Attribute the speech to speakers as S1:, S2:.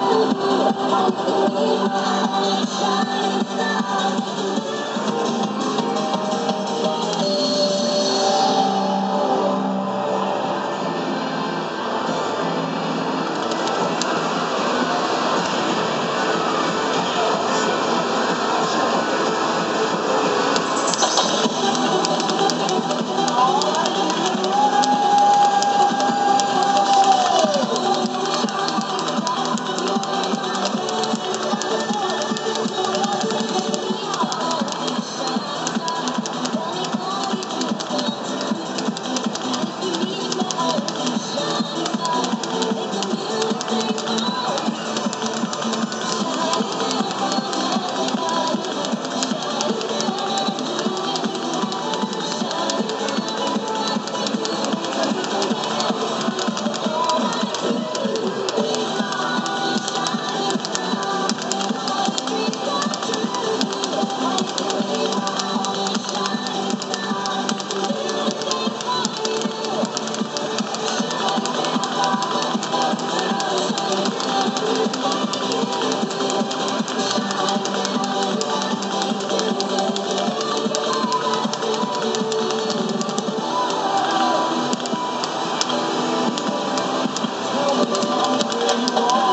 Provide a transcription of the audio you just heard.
S1: Thank すごい!